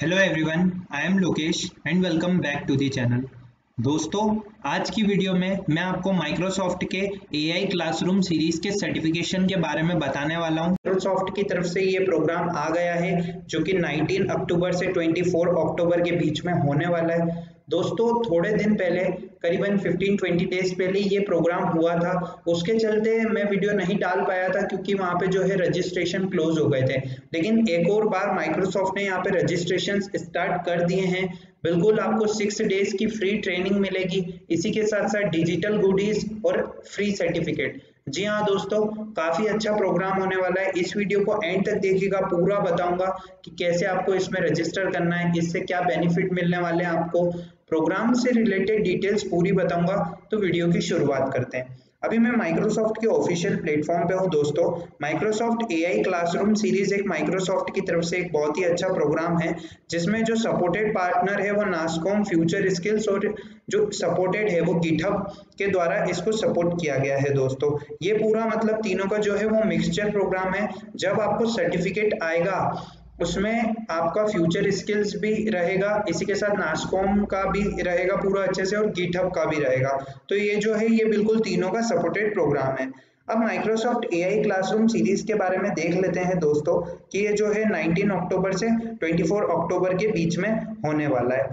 Hello everyone I am Lokesh and welcome back to the channel दोस्तों, आज की video में मैं आपको माइक्रोसॉफ्ट के एआई क्लासरूम सीरीज़ के सर्टिफिकेशन के बारे में बताने वाला हूँ। माइक्रोसॉफ्ट की तरफ़ से ये प्रोग्राम आ गया है, जो कि 19 अक्टूबर से 24 अक्टूबर के बीच में होने वाला है। दोस्तों, थोड़े दिन पहले करीबन 15-20 डेज़ पहले ये प्रोग्राम हुआ था। उसके चलते मैं वीडियो नहीं डाल पाया था क्योंकि वहाँ पे जो है रजिस्ट्रेशन क्लोज हो गए थे। लेकिन एक और बार माइक्रोसॉफ्ट ने यहाँ पे रजिस्ट्रेशन स्टार्ट कर दिए हैं। बिल्कुल आपको सिक्स डेज़ की फ्री ट्रेनिंग मिलेगी। इसी के साथ साथ डिजिटल गुडीज और फ्री सर्टिफिकेट जी हाँ दोस्तों, काफ़ी अच्छा प्रोग्राम होने वाला है। इस वीडियो को एंड तक देखिएगा, पूरा बताऊँगा कि कैसे आपको इसमें रजिस्टर करना है, इससे क्या बेनिफिट मिलने वाले हैं आपको। प्रोग्राम से रिलेटेड डिटेल्स पूरी बताऊँगा तो वीडियो की शुरुआत करते हैं। अभी मैं माइक्रोसॉफ्ट के ऑफिशियल प्लेटफॉर्म पे हूँ, दोस्तों। माइक्रोसॉफ्ट एआई क्लासरूम सीरीज़ एक माइक्रोसॉफ्ट की तरफ़ से एक बहुत ही अच्छा प्रोग्राम है, जिसमें जो सपोर्टेड पार्टनर है, वो नासकॉम फ्यूचर स्किल्स और जो सपोर्टेड है, वो गिटहब के द्वारा इसको सपोर्ट किया गया है, दोस्तों। ये पूरा मतलब तीनों का जो है, वो मिक्सचर प्रोग्राम है। जब आपको सर्टिफिकेट आएगा उसमें आपका फ्यूचर स्किल्स भी रहेगा, इसी के साथ नासकॉम का भी रहेगा पूरा अच्छे से और गिटहब का भी रहेगा। तो ये जो है, ये बिल्कुल तीनों का सपोर्टेड प्रोग्राम है। अब Microsoft A I classroom series के बारे में देख लेते हैं दोस्तों, कि ये जो है 19 अक्टूबर से 24 अक्टूबर के बीच में होने वाला है।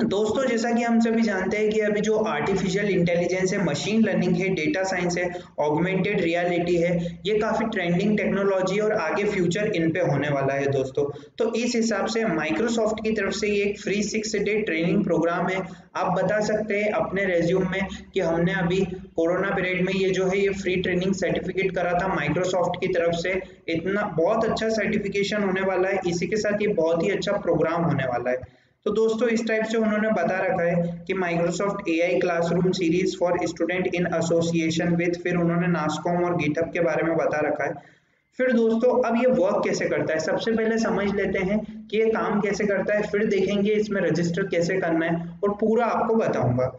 दोस्तों, जैसा कि हम सभी जानते हैं कि अभी जो आर्टिफिशियल इंटेलिजेंस है मशीन लर्निंग है डेटा साइंस है ऑगमेंटेड रियलिटी है, ये काफ़ी ट्रेंडिंग टेक्नोलॉजी और आगे फ्यूचर इन पे होने वाला है दोस्तों। तो इस हिसाब से माइक्रोसॉफ्ट की तरफ़ से ये एक free six day training program है। आप बता सकते हैं अपने रेज्यूम में कि हमने अभी कोरोना पीरियड में ये जो है, ये फ्री ट्रेनिंग सर्टिफिकेट करा था माइक्रोसॉफ्ट की तरफ़ से। इतना बहुत अच्छा सर्टिफिकेशन होने वाला है। इसी के साथ ये बहुत ही अच्छा प्रोग्राम होने वाला है। तो दोस्तों, इस टाइप से उन्होंने बता रखा है कि Microsoft AI classroom series for student in association with फिर उन्होंने नास्कॉम और गिटअप के बारे में बता रखा है। फिर दोस्तों, अब ये वर्क कैसे करता है? सबसे पहले समझ लेते हैं कि ये काम कैसे करता है, फिर देखेंगे इसमें रजिस्टर कैसे करना है और पूरा आपको बताऊँगा।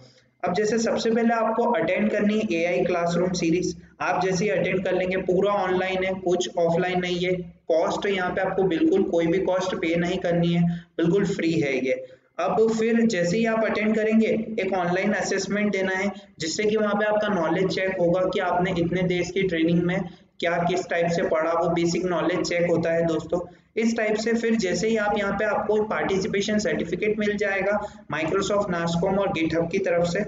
अब जैसे सबसे पहले आपको अटेंड करनी है एआई क्लासरूम सीरीज़ आप जैसे ही अटेंड कर लेंगे, पूरा ऑनलाइन है, कुछ ऑफलाइन नहीं है। कॉस्ट यहाँ पे आपको बिल्कुल कोई भी कॉस्ट पे नहीं करनी है। बिल्कुल फ्री है ये। अब फिर जैसे ही आप अटेंड करेंगे, एक ऑनलाइन असेसमेंट देना है, जिससे कि वहाँ पे आपका नॉलेज चेक होगा कि आपने इतने देश की ट्रेनिंग में क्या, किस टाइप से पढ़ा, वो बेसिक नॉलेज चेक होता है दोस्तों। इस टाइप से फिर जैसे ही आप यहाँ पे आपको पार्टिसिपेशन सर्टिफिकेट मिल जाएगा माइक्रोसॉफ्ट नासकॉम और गिटहब की तरफ़ से।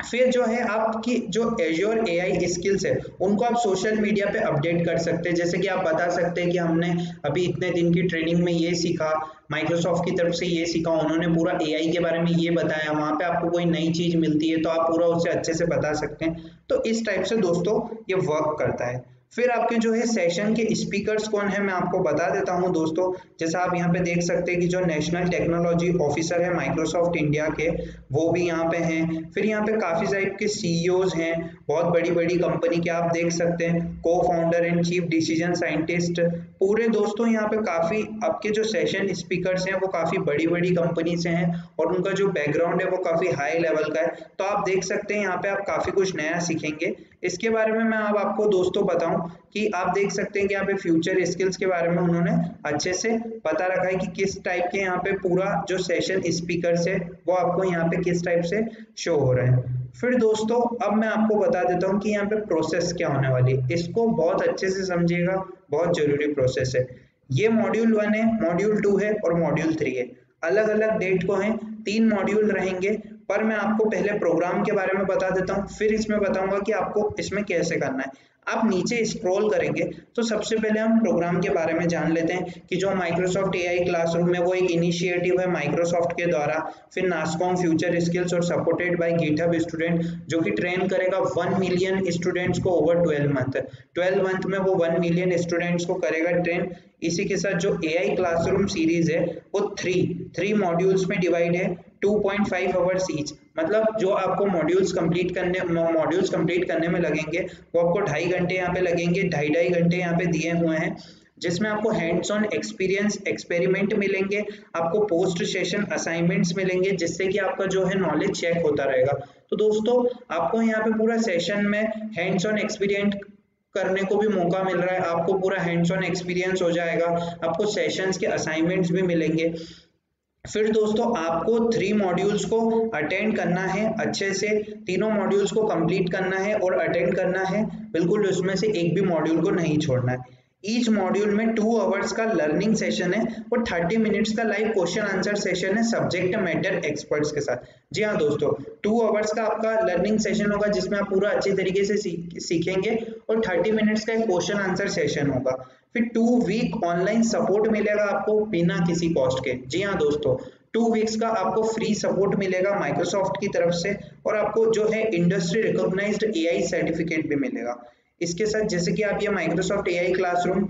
फिर जो है आपकी जो एज्योर एआई स्किल्स है, उनको आप सोशल मीडिया पे अपडेट कर सकते हैं। जैसे कि आप बता सकते हैं कि हमने अभी इतने दिन की ट्रेनिंग में ये सीखा माइक्रोसॉफ्ट की तरफ़ से ये सीखा, उन्होंने पूरा एआई के बारे में ये बताया, वहाँ पे आपको कोई नई चीज़ मिलती है तो आप पूरा उसे अच्छे से बता सकते हैं। तो इस टाइप से दोस्तों ये वर्क करता है। फिर आपके जो है सेशन के स्पीकर्स कौन है, मैं आपको बता देता हूँ दोस्तों। जैसा आप यहाँ पे देख सकते हैं कि जो नेशनल टेक्नोलॉजी ऑफिसर है माइक्रोसॉफ्ट इंडिया के, वो भी यहाँ पे हैं। फिर यहाँ पे काफ़ी टाइप के सीईओज हैं, बहुत बड़ी बड़ी कंपनी के आप देख सकते हैं। Co founder and chief decision scientist पूरे दोस्तों यहाँ पे काफ़ी आपके जो सेशन स्पीकर्स हैं, वो काफ़ी बड़ी बड़ी कंपनी से हैं और उनका जो बैकग्राउंड है, वो काफ़ी हाई लेवल का है। तो आप देख सकते हैं, यहाँ पे आप काफ़ी कुछ नया सीखेंगे। इसके बारे में मैं अब आपको दोस्तों बताऊँ कि आप देख सकते हैं कि यहाँ पे फ्यूचर स्किल्स के बारे में उन्होंने अच्छे से पता रखा है कि किस टाइप के यहाँ पे पूरा जो सेशन स्पीकर है, वो आपको यहाँ पे किस टाइप से शो हो रहे हैं। फिर दोस्तों, अब मैं आपको बता देता हूँ कि यहाँ पे प्रोसेस क्या होने वाली है। इसको बहुत अच्छे से समझिएगा, बहुत ज़रूरी प्रोसेस है। ये मॉड्यूल वन है मॉड्यूल टू है और मॉड्यूल थ्री है। अलग अलग डेट को है, तीन मॉड्यूल रहेंगे। पर मैं आपको पहले प्रोग्राम के बारे में बता देता हूँ, फिर इसमें बताऊँगा कि आपको इसमें कैसे करना है। आप नीचे स्क्रॉल करेंगे तो सबसे पहले हम प्रोग्राम के बारे में जान लेते हैं कि जो माइक्रोसॉफ्ट एआई क्लासरूम है, वो एक इनिशिएटिव है माइक्रोसॉफ्ट के द्वारा, फिर नासकॉम फ्यूचर स्किल्स और सपोर्टेड बाय गिटहब स्टूडेंट जो कि ट्रेन करेगा वन मिलियन स्टूडेंट्स को over twelve month twelve month में वो वन मिलियन स्टूडेंट्स को करेगा ट्रेन इसी के साथ जो एआई क्लासरूम सीरीज़ है, वो थ्री थ्री मॉड्यूल्स में डिवाइड है। 2.5 आवर्स ईच मतलब जो आपको मॉड्यूल्स कंप्लीट करने मॉड्यूल्स कंप्लीट करने में लगेंगे, वो आपको ढाई घंटे यहाँ पे लगेंगे, ढाई ढाई घंटे यहाँ पे दिए हुए हैं, जिसमें आपको हैंड्स ऑन एक्सपीरियंस एक्सपेरिमेंट मिलेंगे, आपको पोस्ट सेशन असाइनमेंट्स मिलेंगे, जिससे कि आपका जो है नॉलेज चेक होता रहेगा। तो दोस्तों, आपको यहाँ पे पूरा सेशन में हैंड्स ऑन एक्सपीरियंट करने को भी मौका मिल रहा है, आपको पूरा हैंड्स ऑन एक्सपीरियंस हो जाएगा, आपको सेशंस के असाइनमेंट्स भी मिलेंगे। फिर दोस्तों, आपको थ्री मॉड्यूल्स को अटेंड करना है, अच्छे से। तीनों मॉड्यूल्स को कंप्लीट करना है और अटेंड करना है। बिल्कुल उसमें से एक भी मॉड्यूल को नहीं छोड़ना है। ईच मॉड्यूल में टू आवर्स का लर्निंग सेशन है, और थर्टी मिनट्स का लाइव क्वेश्चन आंसर सेशन है सब्जेक्ट मैटर एक्सपर्ट्स के साथ। जी हाँ दोस्तों टू आवर्स का आपका लर्निंग सेशन होगा, जिसमें आप पूरा अच्छी तरीके से सीखेंगे, और थर्टी मिनट्स का एक क्वेश्चन आंसर सेशन होगा। फिर टू वीक ऑनलाइन सपोर्ट मिलेगा आपको बिना किसी कॉस्ट के। जी हाँ दोस्तों टू वीक्स का आपको फ्री सपोर्ट मिलेगा माइक्रोसॉफ्ट की तरफ़ से, और आपको जो है इंडस्ट्री रिकॉग्नाइज्ड एआई सर्टिफिकेट भी मिलेगा। इसके साथ जैसे कि आप ये माइक्रोसॉफ्ट एआई क्लासरूम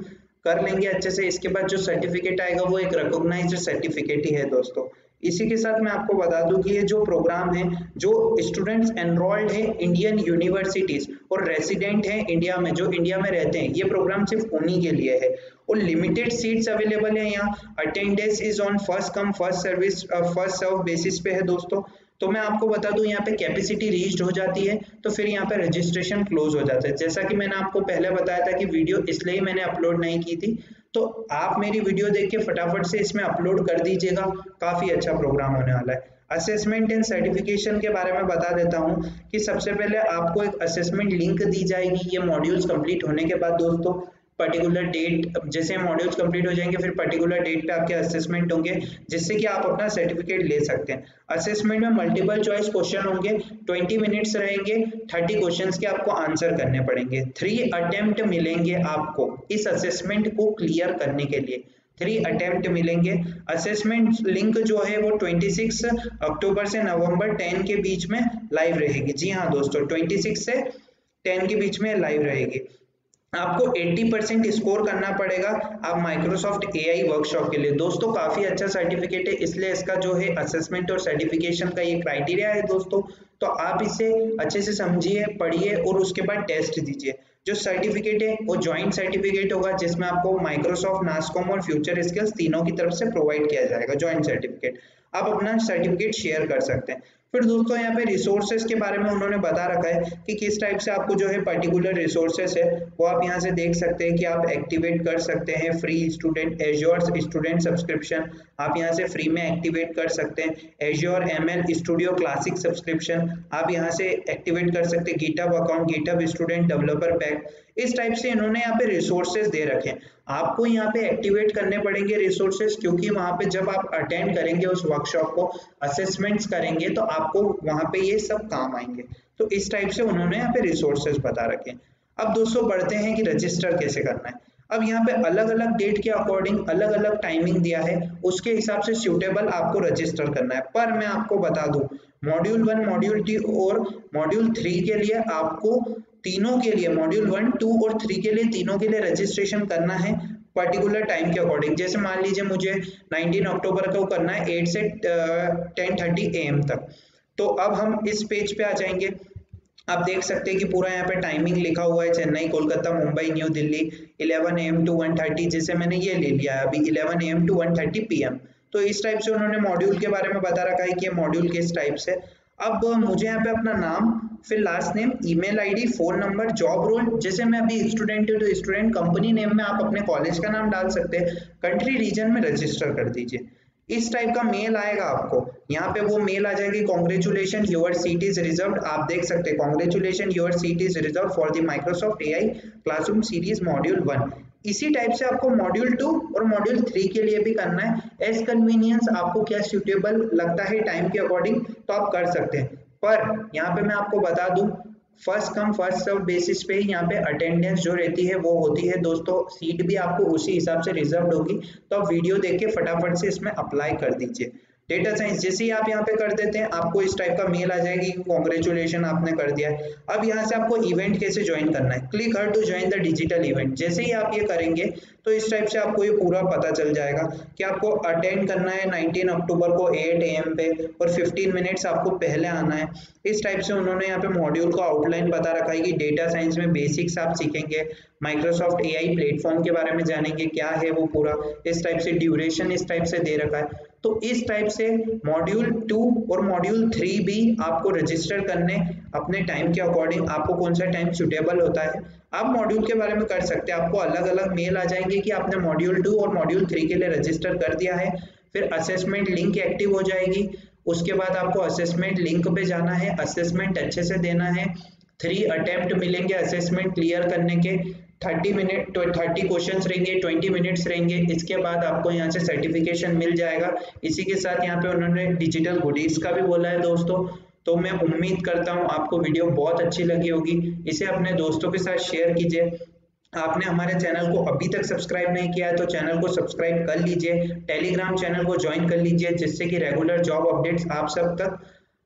कर लेंगे अच्छे से, इसके बाद जो सर्टिफिकेट आएगा वो एक रिकोगनाइज सर्टिफिकेट ही है दोस्तों। इसी के साथ मैं आपको बता दूँ कि ये जो प्रोग्राम है, जो स्टूडेंट्स एनरोल्ड है इंडियन यूनिवर्सिटीज और रेसिडेंट है इंडिया में, जो इंडिया में रहते हैं, ये प्रोग्राम सिर्फ़ उन्हीं के लिए है। और लिमिटेड सीट्स अवेलेबल है यहाँ। Attendance is on first come first service first serve basis पे है दोस्तों। तो मैं आपको बता दूँ, यहाँ पे कैपेसिटी रीच्ड हो जाती है तो फिर यहाँ पे रजिस्ट्रेशन क्लोज हो जाता है। जैसा कि मैंने आपको पहले बताया था कि वीडियो इसलिए मैंने अपलोड नहीं की थी तो आप मेरी वीडियो देख के फटाफट से इसमें अपलोड कर दीजिएगा। काफ़ी अच्छा प्रोग्राम होने वाला है। असेसमेंट एंड सर्टिफिकेशन के बारे में बता देता हूँ कि सबसे पहले आपको एक असेसमेंट लिंक दी जाएगी। ये मॉड्यूल्स कंप्लीट होने के बाद दोस्तों पर्टिकुलर डेट जैसे मॉड्यूल्स कंप्लीट हो जाएँगे, फिर पर्टिकुलर डेट पे आपके असेसमेंट होंगे, जिससे कि आप अपना सर्टिफिकेट ले सकते हैं। असेसमेंट में मल्टीपल चॉइस क्वेश्चन होंगे 20 मिनट्स रहेंगे 30 क्वेश्चंस के आपको आंसर करने पड़ेंगे। थ्री अटेम्प्ट मिलेंगे आपको इस असेसमेंट को क्लियर करने के लिए। थ्री अटेम्प्ट मिलेंगे। असेसमेंट लिंक जो है वो 26 अक्टूबर से नवंबर 10 के बीच में लाइव रहेगी। जी हाँ दोस्तों 26 से 10 के बीच में लाइव रहेगी। आपको 80 परसेंट स्कोर करना पड़ेगा। आप माइक्रोसॉफ्ट एआई वर्कशॉप के लिए। दोस्तों, काफ़ी अच्छा सर्टिफिकेट है, इसलिए इसका जो है असेसमेंट और सर्टिफिकेशन का ये क्राइटेरिया है दोस्तों। तो आप इसे अच्छे से समझिए, पढ़िए और उसके बाद टेस्ट दीजिए। जो सर्टिफिकेट है, वो ज्वाइंट सर्टिफिकेट होगा, जिसमें आपको माइक्रोसॉफ्ट नासकॉम और फ्यूचर स्किल्स तीनों की तरफ़ से प्रोवाइड किया जाएगा ज्वाइंट सर्टिफिकेट आप अपना सर्टिफिकेट शेयर कर सकते हैं। फिर दोस्तों, यहाँ पे रिसोर्सेज के बारे में उन्होंने बता रखा है कि किस टाइप से आपको जो है पर्टिकुलर रिसोर्सेज है, वो आप यहाँ से देख सकते हैं कि आप एक्टिवेट कर सकते हैं। Free student Azure student subscription आप यहाँ से फ्री में एक्टिवेट कर सकते हैं। Azure M studio classic subscription आप यहाँ से एक्टिवेट कर सकते हैं। GitHub account GitHub student developer pack इस टाइप से इन्होंने यहाँ पे रिसोर्सेज दे रखे हैं। आपको यहाँ पे एक्टिवेट करने पड़ेंगे रिसोर्सेज क्योंकि वहाँ पे जब आप अटेंड करेंगे उस वर्कशॉप को असेसमेंट्स करेंगे तो आपको वहाँ पे ये सब काम आएँगे। तो इस टाइप से उन्होंने यहाँ पे रिसोर्सेज बता रखे अब दोस्तों बढ़ते हैं कि रजिस्टर कैसे करना है। अब यहाँ पे अलग अलग डेट के अकॉर्डिंग अलग अलग टाइमिंग दिया है, उसके हिसाब से सुटेबल आपको रजिस्टर करना है। पर मैं आपको बता दूँ मॉड्यूल वन मॉड्यूल टू और मॉड्यूल थ्री के लिए आपको तीनों के लिए मॉड्यूल वन टू और थ्री के लिए तीनों के लिए रजिस्ट्रेशन करना है पर्टिकुलर टाइम के अकॉर्डिंग जैसे मान लीजिए मुझे 19 अक्टूबर को करना है 8 से टेन थर्टी एम तक। तो अब हम इस पेज पे आ जाएँगे। आप देख सकते हैं कि पूरा यहाँ पे टाइमिंग लिखा हुआ है, चेन्नई, कोलकाता, मुंबई, न्यू दिल्ली 11 एम टू 1:30 जैसे मैंने ये ले लिया है अभी 11 एम टू 1:30 पीएम तो इस टाइप से उन्होंने मॉड्यूल के बारे में बता रखा है कि ये मॉड्यूल किस टाइप से अब मुझे यहाँ पे अपना नाम, फिर last name email ID phone number job role जैसे मैं अभी स्टूडेंट हूँ तो स्टूडेंट कंपनी नेम में आप अपने कॉलेज का नाम डाल सकते हैं। कंट्री रीजन में रजिस्टर कर दीजिए। इस टाइप का मेल आएगा आपको। यहाँ पे वो मेल आ जाएगी congratulation your seat is reserve आप देख सकते हैं congratulation your seat is reserve for the Microsoft AI classroom series module one इसी टाइप से आपको मॉड्यूल टू और मॉड्यूल थ्री के लिए भी करना है। एज कन्वीनियंस आपको क्या सुटेबल लगता है टाइम के अकॉर्डिंग तो आप कर सकते हैं। पर यहाँ पे मैं आपको बता दूँ first come first serve basis पे ही यहाँ पे अटेंडेंस जो रहती है वो होती है। दोस्तों सीट भी आपको उसी हिसाब से रिज़र्व होगी। तो आप वीडियो देख के फटाफट से इसमें अप्लाई कर दीजिए। डेटा साइंस जैसे ही आप यहाँ पे कर देते हैं, आपको इस टाइप का मेल आ जाएगी कॉन्ग्रेचुलेशन आपने कर दिया है। अब यहाँ से आपको इवेंट कैसे ज्वाइन करना है? Click here to join the digital event जैसे ही आप ये करेंगे तो इस टाइप से आपको ये पूरा पता चल जाएगा कि आपको अटेंड करना है 19 अक्टूबर को 8 एम पे और 15 मिनट्स आपको पहले आना है। इस टाइप से उन्होंने यहाँ पे मॉड्यूल का आउटलाइन बता रखा है कि डेटा साइंस में बेसिक्स आप सीखेंगे माइक्रोसॉफ्ट एआई प्लेटफॉर्म के बारे में जानेंगे, क्या है वो पूरा। इस टाइप से ड्यूरेशन इस टाइप से दे रखा है। तो इस टाइप से मॉड्यूल टू और मॉड्यूल थ्री भी आपको रजिस्टर करने अपने टाइम के अकॉर्डिंग आपको कौन सा टाइम सुटेबल होता है। आप मॉड्यूल के बारे में कर सकते हैं। आपको अलग अलग मेल आ जाएँगे कि आपने मॉड्यूल टू और मॉड्यूल थ्री के लिए रजिस्टर कर दिया है। फिर असेसमेंट लिंक एक्टिव हो जाएगी। उसके बाद आपको असेसमेंट लिंक पे जाना है। असेसमेंट अच्छे से देना है। थ्री अटेम्प्ट मिलेंगे असेसमेंट क्लियर करने के। थर्टी मिनट थर्टी क्वेश्चन रहेंगे, ट्वेंटी मिनट्स रहेंगे। इसके बाद आपको यहाँ से सर्टिफिकेशन मिल जाएगा। इसी के साथ यहाँ पे उन्होंने डिजिटल गुडीज का भी बोला है दोस्तों। तो मैं उम्मीद करता हूँ आपको वीडियो बहुत अच्छी लगी होगी। इसे अपने दोस्तों के साथ शेयर कीजिए। आपने हमारे चैनल को अभी तक सब्सक्राइब नहीं किया है तो चैनल को सब्सक्राइब कर लीजिए। टेलीग्राम चैनल को ज्वाइन कर लीजिए, जिससे कि रेगुलर जॉब अपडेट्स आप सब तक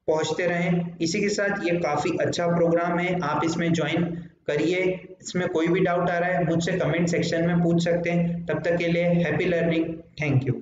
पहुँचते रहें। इसी के साथ ये काफ़ी अच्छा प्रोग्राम है। आप इसमें ज्वाइन करिए। इसमें कोई भी डाउट आ रहा है, मुझसे कमेंट सेक्शन में पूछ सकते हैं। तब तक के लिए हैप्पी लर्निंग थैंक यू